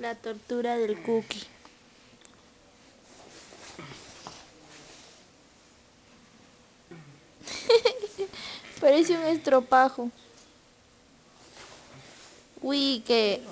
La tortura del cookie. Parece un estropajo. Uy, que...